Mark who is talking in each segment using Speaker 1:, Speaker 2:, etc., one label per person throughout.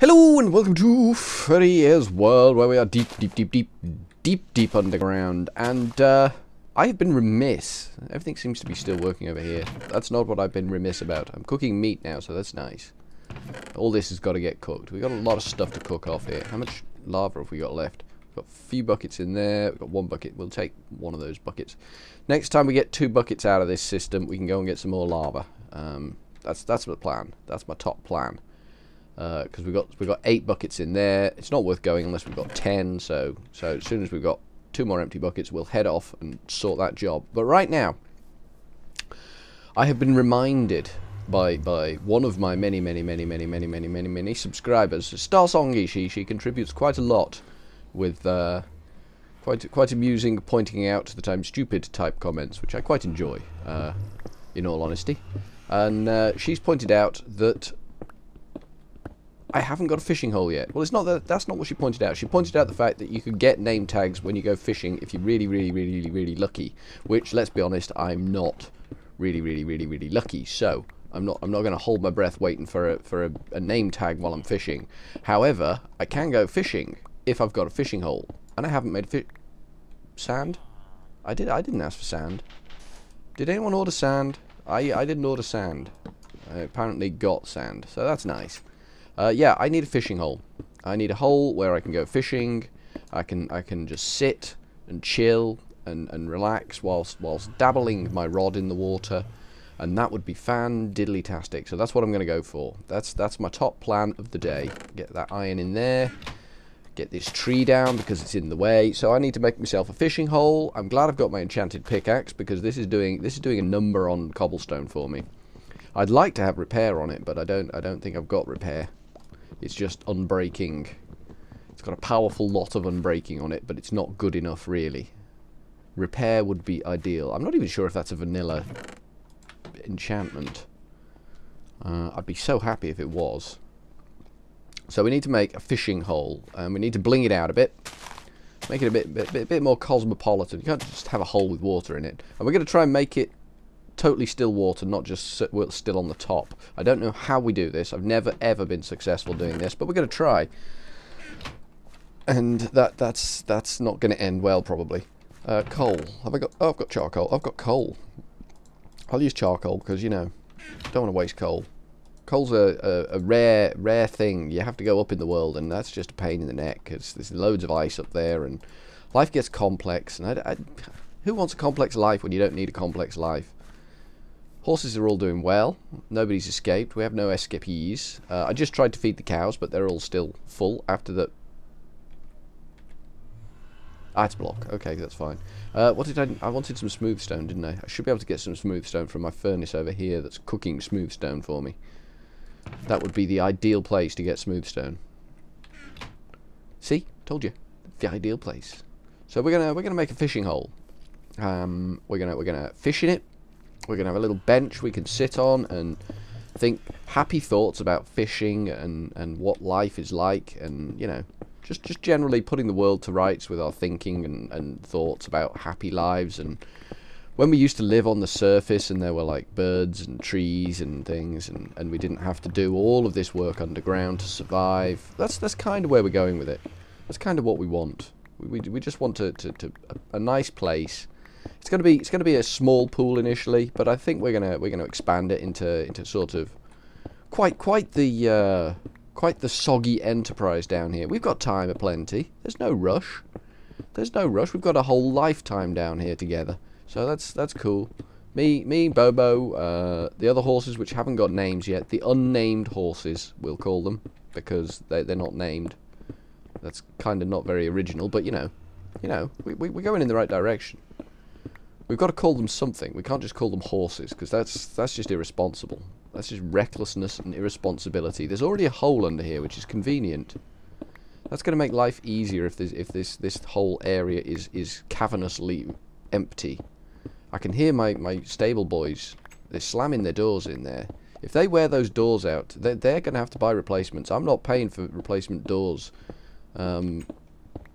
Speaker 1: Hello and welcome to Furry Ears World, where we are deep, deep, deep, deep, deep, deep underground. And uh, I have been remiss. Everything seems to be still working over here. That's not what I've been remiss about. I'm cooking meat now, so that's nice. All this has got to get cooked. We've got a lot of stuff to cook off here. How much lava have we got left? We've got a few buckets in there. We've got one bucket. We'll take one of those buckets. Next time we get two buckets out of this system, we can go and get some more lava. Um, that's that's the plan. That's my top plan because uh, we've got we've got eight buckets in there. It's not worth going unless we've got ten. So so as soon as we've got two more empty buckets, we'll head off and sort that job. But right now, I have been reminded by by one of my many many many many many many many many subscribers, Star Songy. She she contributes quite a lot with. Uh, quite quite amusing, pointing out that I'm stupid type comments, which I quite enjoy, uh, in all honesty. And uh, she's pointed out that I haven't got a fishing hole yet. Well, it's not that. That's not what she pointed out. She pointed out the fact that you could get name tags when you go fishing if you're really, really, really, really lucky. Which, let's be honest, I'm not really, really, really, really lucky. So I'm not. I'm not going to hold my breath waiting for a for a, a name tag while I'm fishing. However, I can go fishing if I've got a fishing hole, and I haven't made fish. Sand. I did. I didn't ask for sand. Did anyone order sand? I I didn't order sand. I apparently got sand, so that's nice. Uh, yeah, I need a fishing hole. I need a hole where I can go fishing. I can I can just sit and chill and, and relax whilst whilst dabbling my rod in the water, and that would be fan diddly tastic. So that's what I'm going to go for. That's that's my top plan of the day. Get that iron in there. Get this tree down because it's in the way. So I need to make myself a fishing hole. I'm glad I've got my enchanted pickaxe because this is doing this is doing a number on cobblestone for me. I'd like to have repair on it, but I don't I don't think I've got repair. It's just unbreaking. It's got a powerful lot of unbreaking on it, but it's not good enough, really. Repair would be ideal. I'm not even sure if that's a vanilla enchantment. Uh, I'd be so happy if it was. So we need to make a fishing hole, and we need to bling it out a bit. Make it a bit, bit, bit, bit more cosmopolitan. You can't just have a hole with water in it. And we're going to try and make it totally still water, not just still on the top. I don't know how we do this. I've never ever been successful doing this, but we're going to try. And that that's that's not going to end well, probably. Uh, coal. Have I got? Oh, I've got charcoal. I've got coal. I'll use charcoal because you know, don't want to waste coal. Coal's a, a, a, rare rare thing. You have to go up in the world, and that's just a pain in the neck because there's loads of ice up there, and life gets complex. And I, I, who wants a complex life when you don't need a complex life? Horses are all doing well. Nobody's escaped. We have no escapees. Uh, I just tried to feed the cows, but they're all still full after the... Ah, it's block. Okay, that's fine. Uh, what did I... I wanted some smooth stone, didn't I? I should be able to get some smooth stone from my furnace over here that's cooking smooth stone for me. That would be the ideal place to get smooth stone. See? Told you. The ideal place. So we're gonna we're gonna make a fishing hole. Um, we're gonna we're gonna fish in it we're going to have a little bench we can sit on and think happy thoughts about fishing and, and what life is like and, you know, just, just generally putting the world to rights with our thinking and, and thoughts about happy lives and when we used to live on the surface and there were like birds and trees and things and, and we didn't have to do all of this work underground to survive, that's that's kind of where we're going with it. That's kind of what we want. We, we, we just want to, to, to a, a nice place it's going to be it's going to be a small pool initially, but I think we're gonna we're gonna expand it into into sort of quite quite the uh, quite the soggy enterprise down here. We've got time aplenty. There's no rush. There's no rush. We've got a whole lifetime down here together, so that's that's cool. Me, me, Bobo, uh, the other horses which haven't got names yet, the unnamed horses, we'll call them, because they, they're not named. That's kind of not very original, but you know, you know, we, we, we're going in the right direction. We've got to call them something. We can't just call them horses, because that's, that's just irresponsible. That's just recklessness and irresponsibility. There's already a hole under here, which is convenient. That's going to make life easier if this if this this whole area is is cavernously empty. I can hear my my stable boys. They're slamming their doors in there. If they wear those doors out, they're, they're going to have to buy replacements. I'm not paying for replacement doors, um,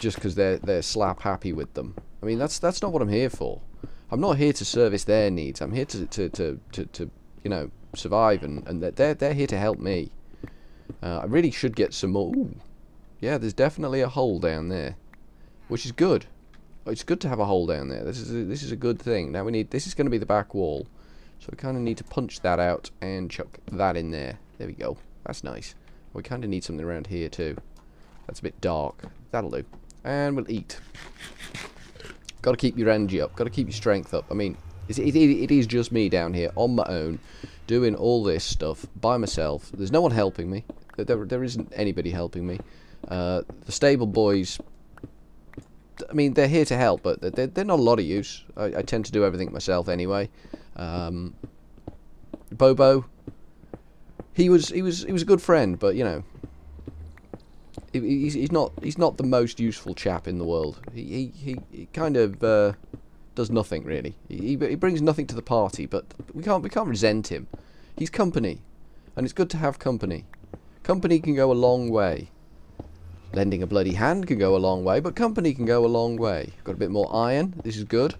Speaker 1: just because they're they're slap happy with them. I mean that's that's not what I'm here for. I'm not here to service their needs. I'm here to, to, to, to, to you know, survive, and, and they're, they're here to help me. Uh, I really should get some more. Ooh. Yeah, there's definitely a hole down there, which is good. It's good to have a hole down there. This is a, this is a good thing. Now we need. This is going to be the back wall, so we kind of need to punch that out and chuck that in there. There we go. That's nice. We kind of need something around here too. That's a bit dark. That'll do. And we'll eat. Got to keep your energy up. Got to keep your strength up. I mean, it, it, it is just me down here on my own, doing all this stuff by myself. There's no one helping me. There, there isn't anybody helping me. Uh, the stable boys, I mean, they're here to help, but they're, they're not a lot of use. I, I tend to do everything myself anyway. Um, Bobo, he was he was he was a good friend, but you know, he's, he's not he's not the most useful chap in the world. He he, he kind of uh, does nothing really. He, he brings nothing to the party, but we can't we can't resent him. He's company, and it's good to have company. Company can go a long way. Lending a bloody hand can go a long way, but company can go a long way. Got a bit more iron. This is good.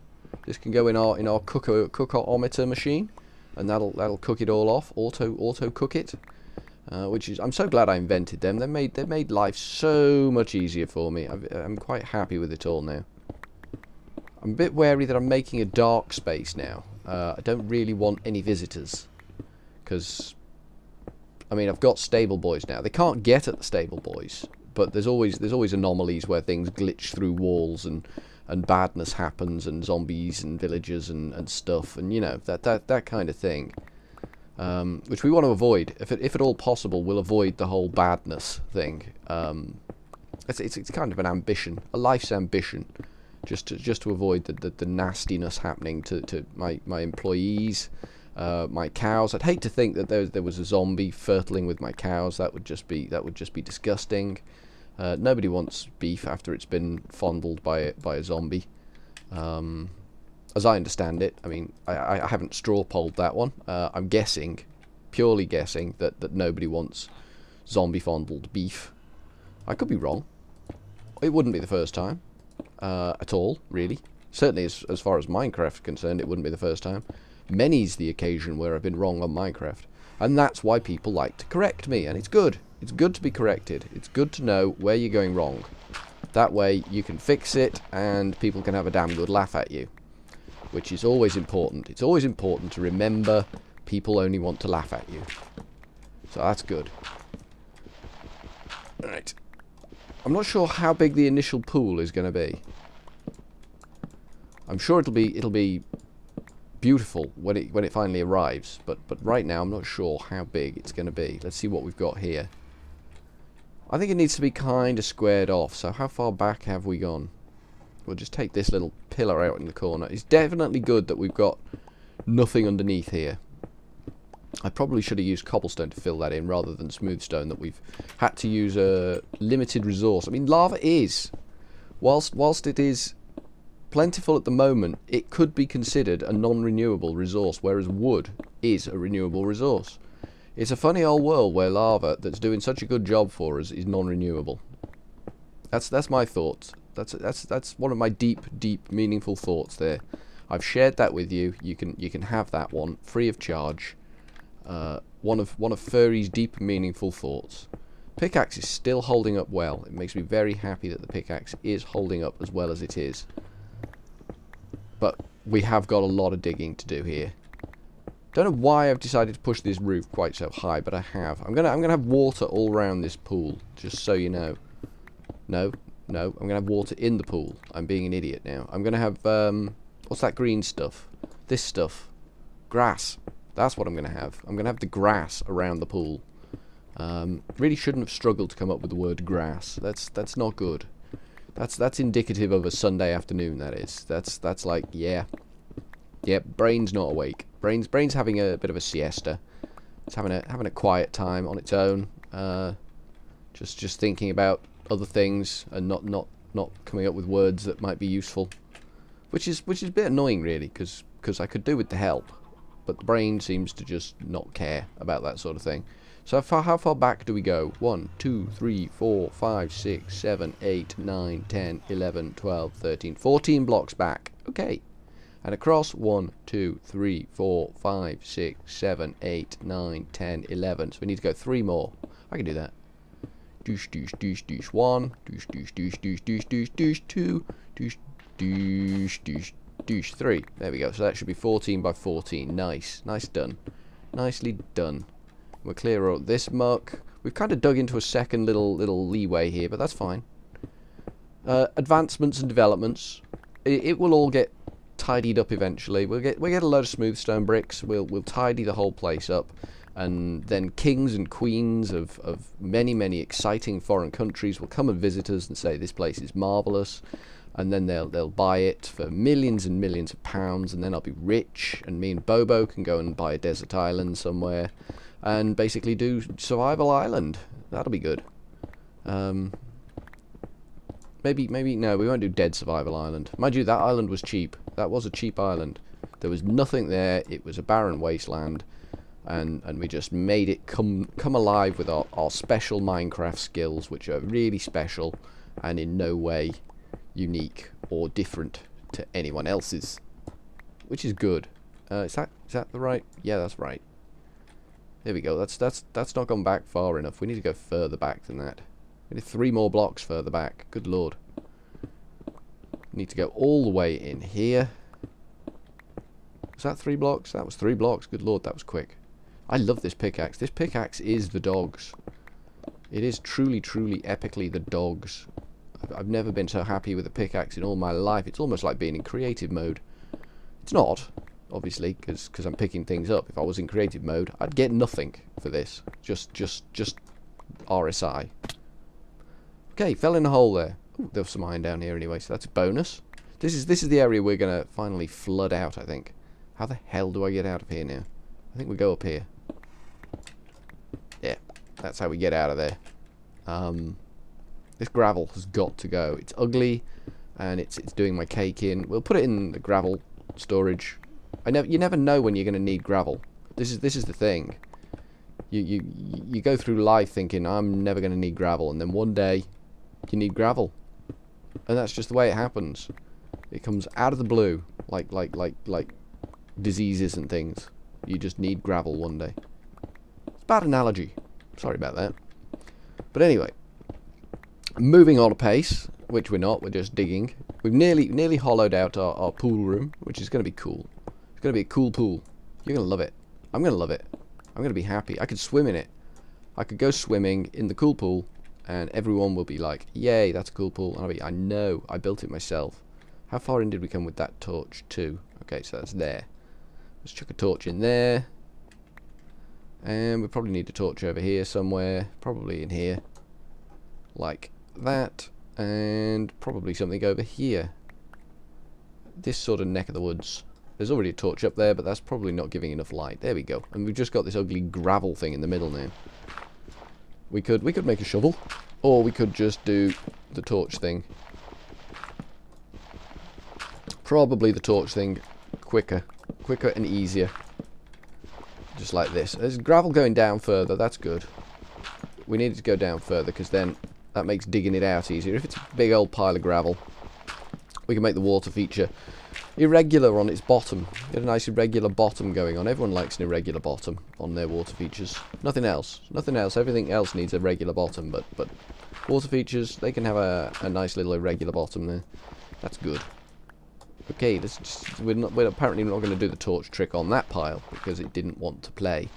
Speaker 1: This can go in our in our cooker cookerometer machine, and that'll that'll cook it all off. Auto auto cook it. Uh, which is I'm so glad I invented them. They made they made life so much easier for me. i am quite happy with it all now. I'm a bit wary that I'm making a dark space now. Uh, I don't really want any visitors because I mean I've got stable boys now. They can't get at the stable boys, but there's always there's always anomalies where things glitch through walls and and badness happens and zombies and villagers and, and stuff and you know that that that kind of thing um, which we want to avoid. If, it, if at all possible, we'll avoid the whole badness thing. Um, it's, it's, it's kind of an ambition, a life's ambition, just to just to avoid the, the, the nastiness happening to, to my, my employees, uh, my cows. I'd hate to think that there there was a zombie fertling with my cows. That would just be that would just be disgusting. Uh, nobody wants beef after it's been fondled by by a zombie. Um, as I understand it, I mean, I, I haven't straw polled that one. Uh, I'm guessing, purely guessing, that, that nobody wants zombie fondled beef. I could be wrong. It wouldn't be the first time uh, at all, really. Certainly, as, as far as Minecraft is concerned, it wouldn't be the first time. Many's the occasion where I've been wrong on Minecraft. And that's why people like to correct me, and it's good. It's good to be corrected. It's good to know where you're going wrong. That way, you can fix it, and people can have a damn good laugh at you which is always important. It's always important to remember people only want to laugh at you. So that's good. Right. I'm not sure how big the initial pool is going to be. I'm sure it'll be it'll be beautiful when it when it finally arrives, but but right now I'm not sure how big it's going to be. Let's see what we've got here. I think it needs to be kind of squared off. So how far back have we gone? We'll just take this little pillar out in the corner. It's definitely good that we've got nothing underneath here. I probably should have used cobblestone to fill that in rather than smooth stone that we've had to use a limited resource. I mean, lava is, whilst, whilst it is plentiful at the moment, it could be considered a non-renewable resource, whereas wood is a renewable resource. It's a funny old world where lava, that's doing such a good job for us, is non-renewable. That's that's my thoughts. That's that's that's one of my deep, deep, meaningful thoughts there. I've shared that with you. You can you can have that one free of charge. Uh, one of one of Furry's deep, meaningful thoughts. Pickaxe is still holding up well. It makes me very happy that the pickaxe is holding up as well as it is. But we have got a lot of digging to do here. Don't know why I've decided to push this roof quite so high, but I have. I'm gonna I'm gonna have water all around this pool, just so you know. No, no, I'm going to have water in the pool. I'm being an idiot now. I'm going to have, um, what's that green stuff? This stuff. Grass. That's what I'm going to have. I'm going to have the grass around the pool. Um, really shouldn't have struggled to come up with the word grass. That's that's not good. That's that's indicative of a Sunday afternoon. That is. That's that's like yeah, yeah. Brain's not awake. Brain's brain's having a bit of a siesta. It's having a having a quiet time on its own. Uh, just just thinking about other things and not not not coming up with words that might be useful, which is which is a bit annoying really because because I could do with the help, but the brain seems to just not care about that sort of thing. So far, how far back do we go? 1, 2, 3, 4, 5, 6, 7, 8, 9, 10, 11, 12, 13, 14 blocks back. Okay. And across 1, 2, 3, 4, 5, 6, 7, 8, 9, 10, 11. So we need to go 3 more. I can do that. Douche, douche, douche, douche one. Douche, douche, douche, douche, douche, douche, douche two. Douche, douche, douche, douche three. There we go. So that should be 14 by 14. Nice. Nice done. Nicely done. We're clear of this muck. We've kind of dug into a second little little leeway here, but that's fine. Uh, advancements and developments. It, it will all get tidied up eventually. We'll get we'll get a load of smooth stone bricks. We'll we'll tidy the whole place up, and then kings and queens of of many many exciting foreign countries will come and visit us and say this place is marvelous, and then they'll they'll buy it for millions and millions of pounds, and then I'll be rich, and me and Bobo can go and buy a desert island somewhere, and basically do survival island. That'll be good. Um, Maybe, maybe, no, we won't do Dead Survival Island. Mind you, that island was cheap. That was a cheap island. There was nothing there. It was a barren wasteland. And, and we just made it come come alive with our, our special Minecraft skills, which are really special and in no way unique or different to anyone else's. Which is good. Uh, is that is that the right? Yeah, that's right. There we go. That's that's that's not gone back far enough. We need to go further back than that. We need three more blocks further back. Good lord. Need to go all the way in here. Was that three blocks? That was three blocks. Good lord, that was quick. I love this pickaxe. This pickaxe is the dogs. It is truly, truly, epically the dogs. I've, never been so happy with a pickaxe in all my life. It's almost like being in creative mode. It's not, obviously, because I'm picking things up. If I was in creative mode, I'd get nothing for this. Just, just, just RSI. Okay, fell in a hole there. Ooh, there was some iron down here anyway, so that's a bonus. This is this is the area we're gonna finally flood out, I think. How the hell do I get out of here now? I think we go up here. That's how we get out of there. Um, this gravel has got to go. It's ugly, and it's it's doing my cake in. We'll put it in the gravel storage. I never you never know when you're gonna need gravel. This is this is the thing. You you you go through life thinking I'm never gonna need gravel, and then one day you need gravel. And that's just the way it happens. It comes out of the blue, like like like like diseases and things. You just need gravel one day. It's a bad analogy. Sorry about that. But anyway, moving on a pace, which we're not. We're just digging. We've nearly nearly hollowed out our, our pool room, which is going to be cool. It's going to be a cool pool. You're going to love it. I'm going to love it. I'm going to be happy. I could swim in it. I could go swimming in the cool pool and everyone will be like, yay, that's a cool pool. And I'll be, I know, I built it myself. How far in did we come with that torch too? Okay, so that's there. Let's chuck a torch in there. And we probably need a torch over here somewhere. Probably in here. Like that. And probably something over here. This sort of neck of the woods. There's already a torch up there, but that's probably not giving enough light. There we go. And we've just got this ugly gravel thing in the middle now. We could we could make a shovel, or we could just do the torch thing. Probably the torch thing quicker, quicker and easier. Just like this. There's gravel going down further. That's good. We need it to go down further because then that makes digging it out easier. If it's a big old pile of gravel, we can make the water feature irregular on its bottom. Get a nice irregular bottom going on. Everyone likes an irregular bottom on their water features. Nothing else. Nothing else. Everything else needs a regular bottom, but but water features, they can have a, a nice little irregular bottom there. That's good. Okay, just, we're, not, we're apparently not going to do the torch trick on that pile because it didn't want to play.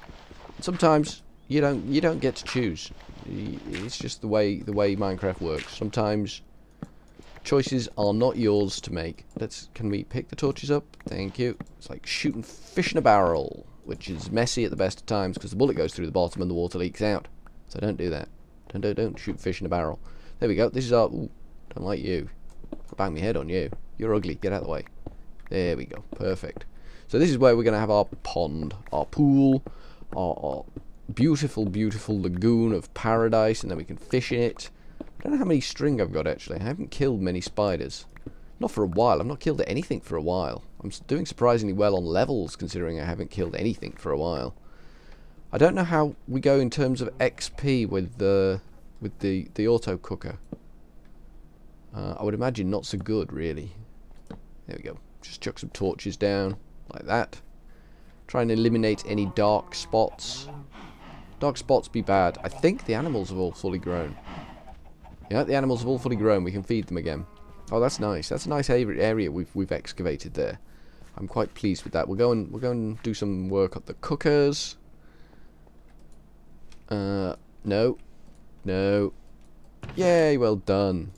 Speaker 1: Sometimes you don't you don't get to choose. It's just the way the way Minecraft works. Sometimes Choices are not yours to make. Let's, can we pick the torches up? Thank you. It's like shooting fish in a barrel, which is messy at the best of times because the bullet goes through the bottom and the water leaks out. So don't do that. Don't, don't, don't shoot fish in a barrel. There we go. This is our... Ooh, don't like you. Bang my head on you. You're ugly. Get out of the way. There we go. Perfect. So this is where we're going to have our pond, our pool, our, our beautiful, beautiful lagoon of paradise, and then we can fish in it. I don't know how many string I've got actually. I haven't killed many spiders. Not for a while. I've not killed anything for a while. I'm doing surprisingly well on levels considering I haven't killed anything for a while. I don't know how we go in terms of XP with the with the the auto cooker. Uh, I would imagine not so good really. There we go. Just chuck some torches down like that. Try and eliminate any dark spots. Dark spots be bad. I think the animals have all fully grown. Yeah, the animals have all fully grown. We can feed them again. Oh, that's nice. That's a nice area we've we've excavated there. I'm quite pleased with that. We'll go and we'll go and do some work at the cookers. Uh, no, no. Yay, well done.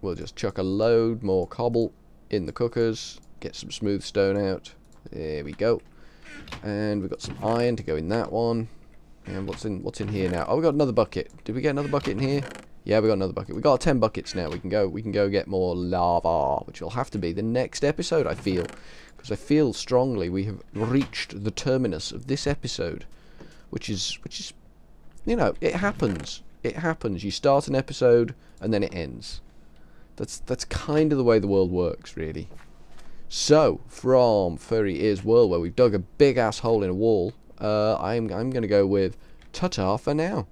Speaker 1: We'll just chuck a load more cobble in the cookers. Get some smooth stone out. There we go. And we've got some iron to go in that one. And what's in what's in here now? Oh, we got another bucket. Did we get another bucket in here? Yeah, we got another bucket. We got ten buckets now. We can go. We can go get more lava, which will have to be the next episode. I feel, because I feel strongly we have reached the terminus of this episode, which is which is, you know, it happens. It happens. You start an episode and then it ends. That's that's kind of the way the world works, really. So, from Furry Ears World, where we've dug a big ass hole in a wall, uh, I'm I'm gonna go with ta-ta for now.